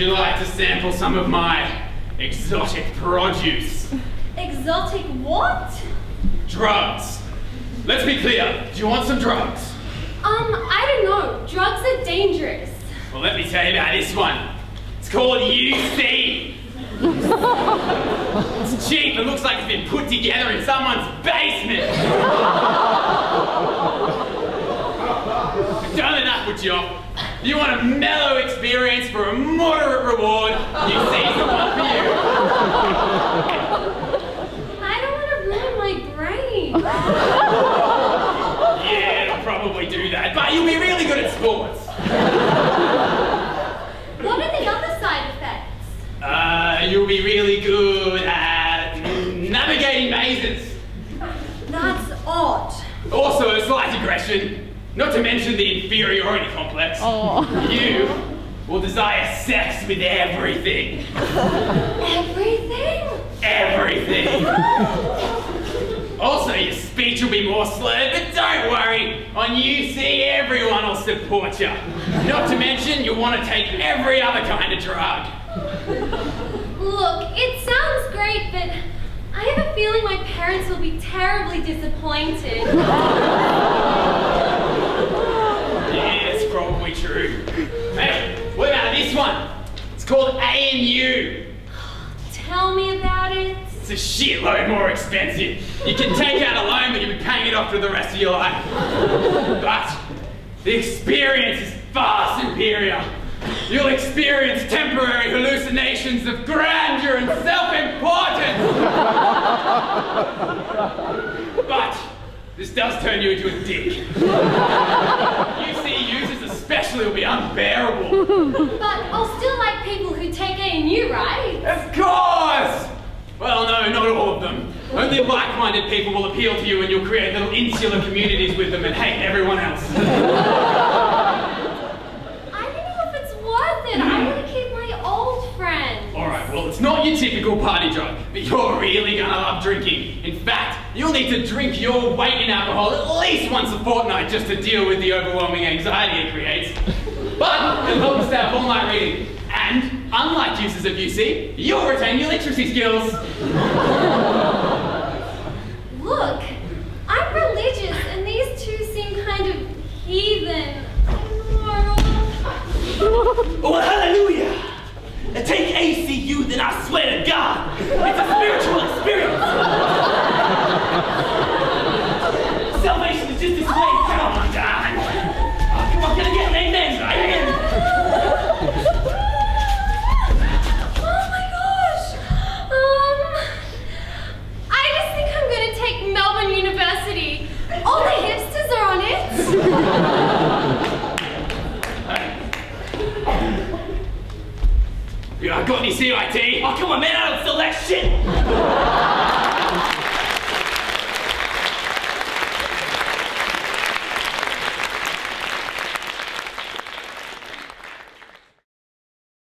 you like to sample some of my exotic produce? Exotic what? Drugs. Let's be clear. Do you want some drugs? Um, I don't know. Drugs are dangerous. Well, let me tell you about this one. It's called UC. it's cheap It looks like it's been put together in someone's basement. Don't let that put you want a mellow experience for a moderate reward, you UC's the one for you. I don't want to ruin my brain. Yeah, it'll probably do that, but you'll be really good at sports. what are the other side effects? Uh, you'll be really good at navigating mazes. That's odd. Also, a slight aggression, not to mention the inferiority complex. Oh. You will desire sex with everything. Everything? Everything. Also, your speech will be more slurred, but don't worry. On UC, everyone will support you. Not to mention, you'll want to take every other kind of drug. Look, it sounds great, but I have a feeling my parents will be terribly disappointed. Probably true. Hey, what about this one? It's called ANU. Tell me about it. It's a shitload more expensive. You can take out a loan, but you'll be paying it off for the rest of your life. But the experience is far superior. You'll experience temporary hallucinations of grandeur and self-importance. but this does turn you into a dick. Especially will be unbearable. But I'll still like people who take ANU, right? Of course! Well, no, not all of them. Only like-minded people will appeal to you and you'll create little insular communities with them and hate everyone else. I don't know if it's worth it. I want to keep my old friends. Alright, well, it's not your typical party drug, but you're really gonna love drinking. In fact, you'll need to drink your weight in alcohol at least once a fortnight just to deal with the overwhelming anxiety it creates. But it'll help us all-night reading. And, unlike users of UC, you'll retain your literacy skills. Look, I'm religious, and these two seem kind of heathen. Well, hallelujah! Take ACU, then I swear it. You got any CIT? Oh, come on, man, I don't sell that shit.